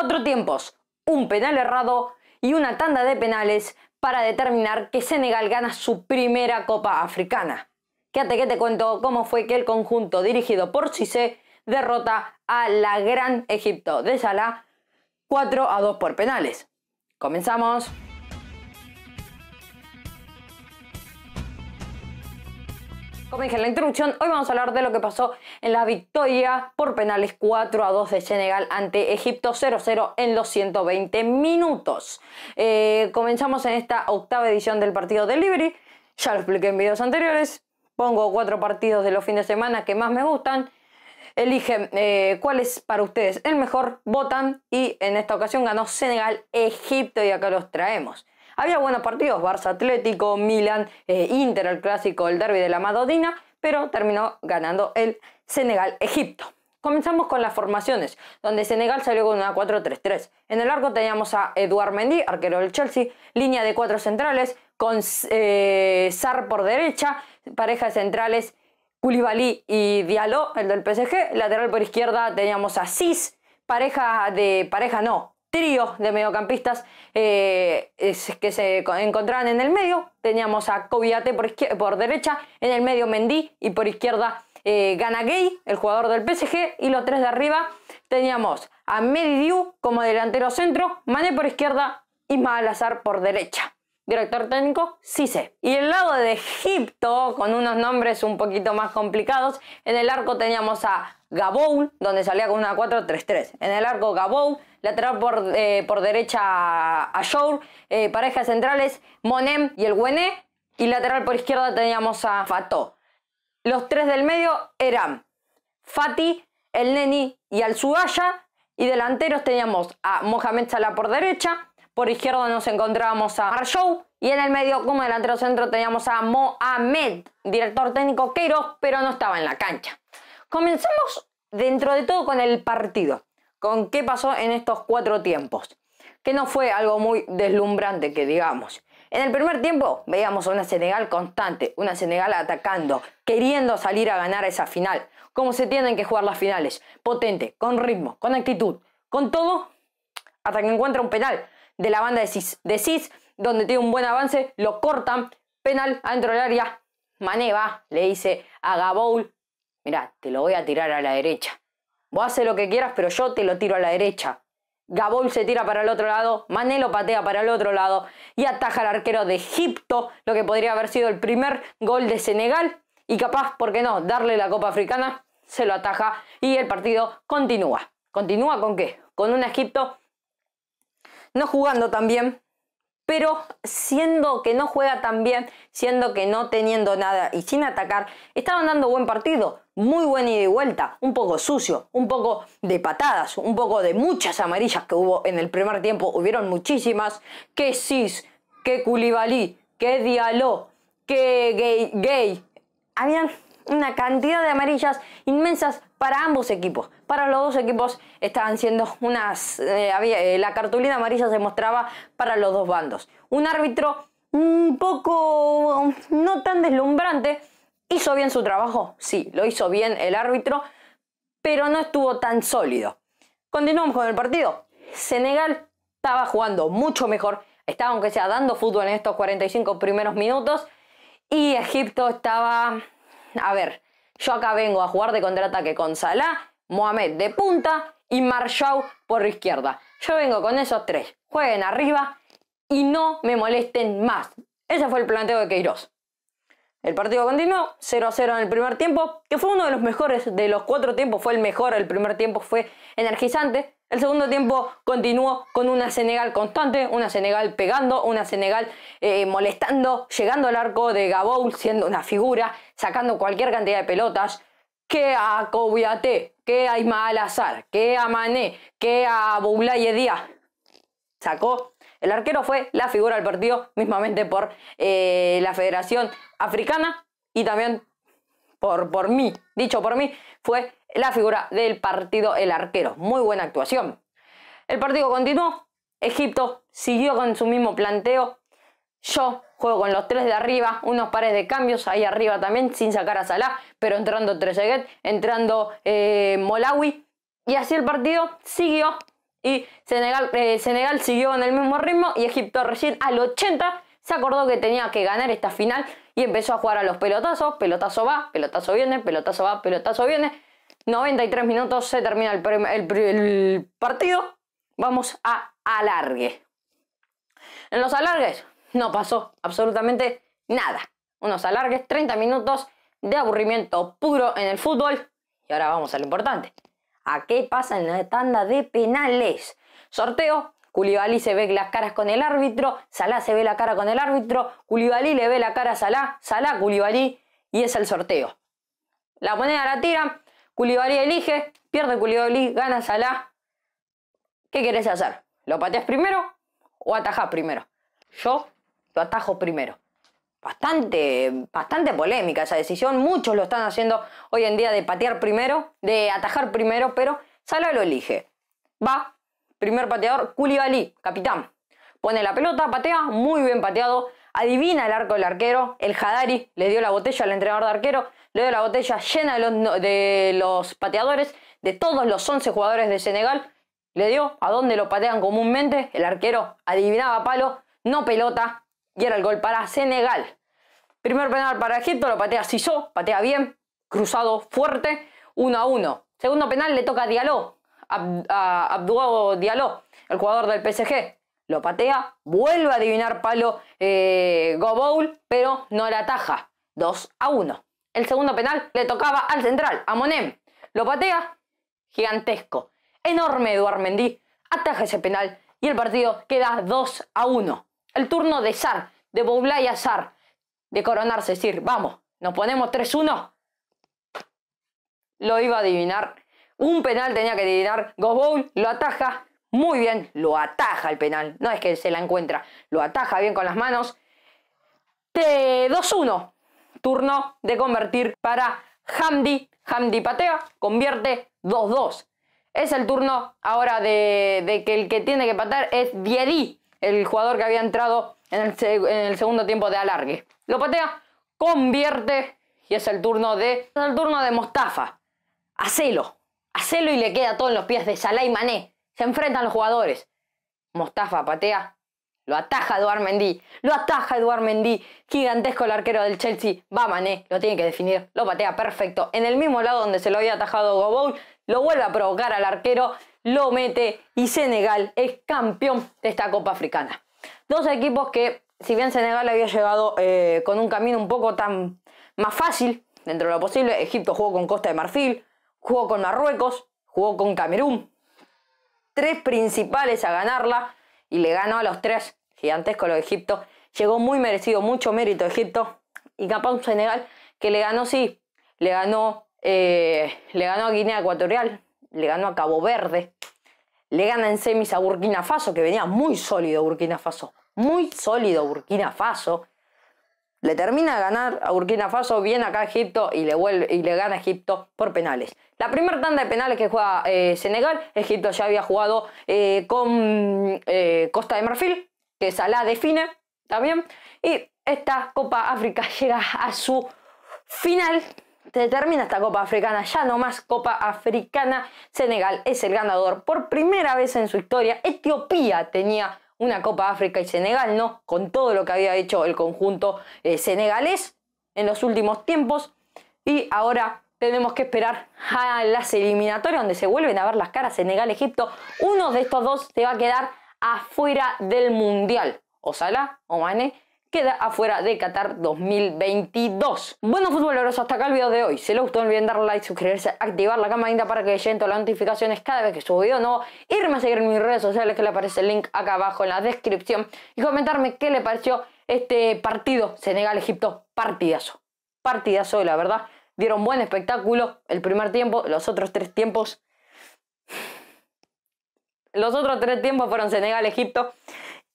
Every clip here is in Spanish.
Cuatro tiempos, un penal errado y una tanda de penales para determinar que Senegal gana su primera Copa Africana. Quédate que te cuento cómo fue que el conjunto dirigido por Cissé derrota a la Gran Egipto de Salah 4 a 2 por penales. Comenzamos. Como dije en la introducción, hoy vamos a hablar de lo que pasó en la victoria por penales 4 a 2 de Senegal ante Egipto 0-0 en los 120 minutos. Eh, comenzamos en esta octava edición del partido Delivery. Ya lo expliqué en videos anteriores. Pongo cuatro partidos de los fines de semana que más me gustan. Eligen eh, cuál es para ustedes el mejor, votan y en esta ocasión ganó Senegal, Egipto y acá los traemos. Había buenos partidos, Barça Atlético, Milan, eh, Inter, el clásico, el derby de la Madodina, pero terminó ganando el Senegal-Egipto. Comenzamos con las formaciones, donde Senegal salió con una 4-3-3. En el arco teníamos a Eduard Mendy, arquero del Chelsea, línea de cuatro centrales, con eh, Sar por derecha, parejas centrales Koulibaly y Diallo, el del PSG. Lateral por izquierda teníamos a Cis, pareja de, pareja no, de mediocampistas eh, que se encontraban en el medio. Teníamos a Kobiate por, por derecha, en el medio Mendy y por izquierda eh, el jugador del PSG. Y los tres de arriba teníamos a Medidiu como delantero centro, Mané por izquierda y Malazar por derecha. Director técnico, Cise. Y el lado de Egipto, con unos nombres un poquito más complicados, en el arco teníamos a Gabou, donde salía con una 4-3-3. En el arco Gabou, lateral por, eh, por derecha a Jour, eh, parejas centrales Monem y el Güené, y lateral por izquierda teníamos a Fato. Los tres del medio eran Fati, el Neni y al Sugaya, y delanteros teníamos a Mohamed Salah por derecha, por izquierda nos encontrábamos a Marshou y en el medio como delantero centro teníamos a Mohamed, director técnico Queiroz, pero no estaba en la cancha. Comenzamos dentro de todo con el partido. Con qué pasó en estos cuatro tiempos, que no fue algo muy deslumbrante que digamos. En el primer tiempo veíamos a una Senegal constante, una Senegal atacando, queriendo salir a ganar esa final, como se tienen que jugar las finales, potente, con ritmo, con actitud, con todo, hasta que encuentra un penal de la banda de Cis, de Cis donde tiene un buen avance, lo cortan, penal adentro del área, Maneva le dice a Gaboul, mira, te lo voy a tirar a la derecha. Vos haces lo que quieras, pero yo te lo tiro a la derecha. Gabol se tira para el otro lado, Manelo patea para el otro lado y ataja al arquero de Egipto, lo que podría haber sido el primer gol de Senegal. Y capaz, ¿por qué no? Darle la Copa Africana, se lo ataja y el partido continúa. ¿Continúa con qué? Con un Egipto no jugando tan bien, pero siendo que no juega tan bien, siendo que no teniendo nada y sin atacar, estaban dando buen partido, muy buen ida y vuelta, un poco sucio, un poco de patadas, un poco de muchas amarillas que hubo en el primer tiempo, hubieron muchísimas, que Cis, que Koulibaly, que Diallo, que Gay, Gay, habían una cantidad de amarillas inmensas para ambos equipos. Para los dos equipos estaban siendo unas... Eh, eh, la cartulina amarilla se mostraba para los dos bandos. Un árbitro un poco no tan deslumbrante. ¿Hizo bien su trabajo? Sí, lo hizo bien el árbitro, pero no estuvo tan sólido. Continuamos con el partido. Senegal estaba jugando mucho mejor, estaba aunque sea dando fútbol en estos 45 primeros minutos y Egipto estaba a ver, yo acá vengo a jugar de contraataque con Salah, Mohamed de punta y Marshall por izquierda. Yo vengo con esos tres. Jueguen arriba y no me molesten más. Ese fue el planteo de Queiroz. El partido continuó 0 a 0 en el primer tiempo, que fue uno de los mejores de los cuatro tiempos, fue el mejor, el primer tiempo fue energizante, el segundo tiempo continuó con una Senegal constante, una Senegal pegando, una Senegal eh, molestando, llegando al arco de Gaboul, siendo una figura, sacando cualquier cantidad de pelotas, que a Kobiate, que a Ismael Azar, que a Mané, que a Boulaye Díaz. Sacó el arquero fue la figura del partido, mismamente por eh, la Federación Africana y también por, por mí, dicho por mí, fue la figura del partido el arquero. Muy buena actuación. El partido continuó, Egipto siguió con su mismo planteo. Yo juego con los tres de arriba, unos pares de cambios ahí arriba también, sin sacar a Salah, pero entrando Trezeguet, entrando eh, Molawi. Y así el partido siguió y Senegal, eh, Senegal siguió en el mismo ritmo y Egipto recién al 80 se acordó que tenía que ganar esta final y empezó a jugar a los pelotazos, pelotazo va, pelotazo viene, pelotazo va, pelotazo viene. 93 minutos se termina el, partido, vamos a alargue. En los alargues no pasó absolutamente nada. Unos alargues, 30 minutos de aburrimiento puro en el fútbol. Y ahora vamos a lo importante. ¿A qué pasa en la tanda de penales? Sorteo. Koulibaly se ve las caras con el árbitro. Salah se ve la cara con el árbitro. Koulibaly le ve la cara a Salah. Salah, Koulibaly. Y es el sorteo. La moneda la tira. Koulibaly elige. Pierde Koulibaly. Gana Salah. ¿Qué querés hacer? ¿Lo pateas primero o atajas primero? Yo lo atajo primero bastante, bastante polémica esa decisión. Muchos lo están haciendo hoy en día de patear primero, de atajar primero, pero Salah lo elige. Va, primer pateador, Koulibaly, capitán. Pone la pelota, patea, muy bien pateado. Adivina el arco del arquero. El Hadari le dio la botella al entrenador de arquero. Le dio la botella llena de los, de los pateadores, de todos los 11 jugadores de Senegal. Le dio a dónde lo patean comúnmente. El arquero adivinaba palo, no pelota, y era el gol para Senegal. Primer penal para Egipto, lo patea Sissó, patea bien, cruzado fuerte, 1 a 1. Segundo penal le toca a Diallo, a, Abdou Diallo, el jugador del PSG. Lo patea, vuelve a adivinar palo eh, Go Bowl, pero no la ataja. 2 a 1. El segundo penal le tocaba al central, a Monem. Lo patea, gigantesco. Enorme Eduard Mendy, ataja ese penal y el partido queda 2 a 1 el turno de Sar, de Boulay a Sar, de coronarse, decir, vamos, nos ponemos 3-1. Lo iba a adivinar. Un penal tenía que adivinar. Go lo ataja muy bien, lo ataja el penal. No es que se la encuentra, lo ataja bien con las manos. 2-1. Turno de convertir para Hamdi. Hamdi patea, convierte 2-2. Es el turno ahora de, que el que tiene que patear es Diedi el jugador que había entrado en el, segundo tiempo de alargue. Lo patea, convierte y es el turno de, el turno de Mostafa. Hacelo, hacelo y le queda todo en los pies de Salah y Mané. Se enfrentan los jugadores. Mostafa patea, lo ataja Eduard Mendy, lo ataja Eduard Mendy, gigantesco el arquero del Chelsea, va Mané, lo tiene que definir, lo patea perfecto, en el mismo lado donde se lo había atajado Goboul, lo vuelve a provocar al arquero, lo mete y Senegal es campeón de esta Copa Africana. Dos equipos que, si bien Senegal había llegado eh, con un camino un poco tan más fácil, dentro de lo posible, Egipto jugó con Costa de Marfil, jugó con Marruecos, jugó con Camerún, tres principales a ganarla y le ganó a los tres gigantesco lo de Egipto. Llegó muy merecido, mucho mérito Egipto. Y capaz un Senegal que le ganó, sí, le ganó, eh, le ganó a Guinea Ecuatorial, le ganó a Cabo Verde, le gana en semis a Burkina Faso, que venía muy sólido Burkina Faso, muy sólido Burkina Faso. Le termina de ganar a Burkina Faso, viene acá a Egipto y le, vuelve, y le gana a Egipto por penales. La primera tanda de penales que juega eh, Senegal, Egipto ya había jugado eh, con eh, Costa de Marfil, que Salah define también. Y esta Copa África llega a su final se termina esta Copa Africana, ya no más Copa Africana. Senegal es el ganador por primera vez en su historia. Etiopía tenía una Copa África y Senegal no, con todo lo que había hecho el conjunto senegalés en los últimos tiempos. Y ahora tenemos que esperar a las eliminatorias donde se vuelven a ver las caras Senegal-Egipto. Uno de estos dos se va a quedar afuera del Mundial. O Salah o Mane queda afuera de Qatar 2022. Bueno futboleros, hasta acá el video de hoy. Si les gustó no olviden darle like, suscribirse, activar la campanita para que lleguen todas las notificaciones cada vez que subo video nuevo, irme a seguir en mis redes sociales que le aparece el link acá abajo en la descripción y comentarme qué le pareció este partido Senegal-Egipto. Partidazo. Partidazo, la verdad. Dieron buen espectáculo el primer tiempo, los otros tres tiempos... Los otros tres tiempos fueron Senegal-Egipto.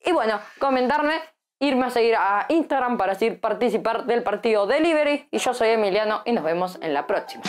Y bueno, comentarme irme a seguir a Instagram para así participar del partido Delivery. Y yo soy Emiliano y nos vemos en la próxima.